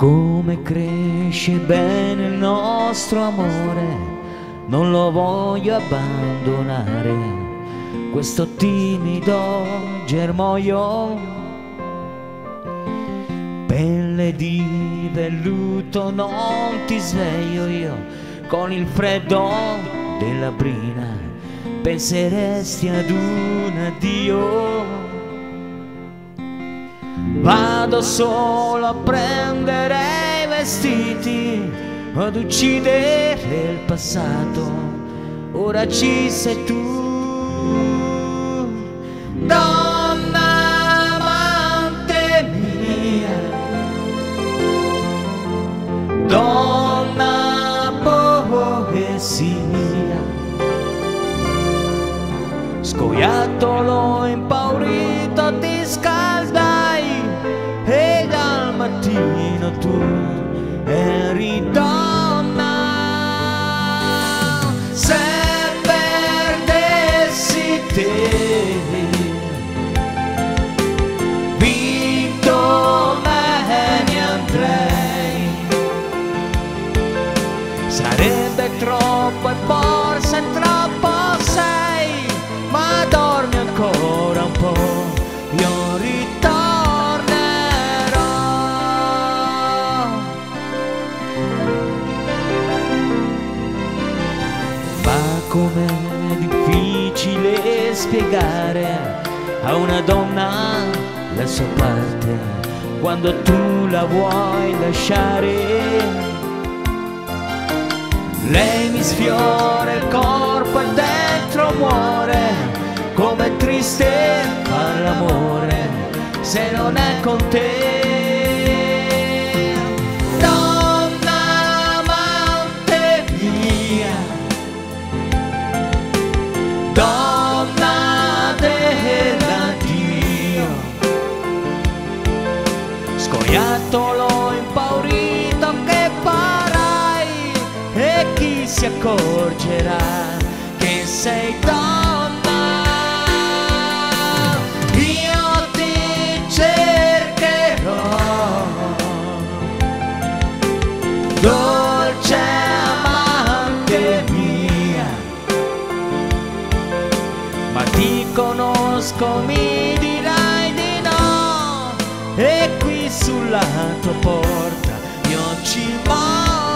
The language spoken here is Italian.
come cresce bene il nostro amore, non lo voglio abbandonare, questo timido germoglio, pelle di velluto, non ti sveglio io con il freddo della brina, penseresti ad un addio Vado solo a prendere i vestiti, ad uccidere il passato, ora ci sei tu, donna amante mia, donna poesia, com'è difficile spiegare a una donna la sua parte quando tu la vuoi lasciare. Lei mi sfiora il corpo e dentro muore, come triste far l'amore se non è con te. Si accorgerà che sei donna. Io ti cercherò. Dolce amante mia ma ti conosco mi dirai di no. E qui sulla tua porta io ci morrò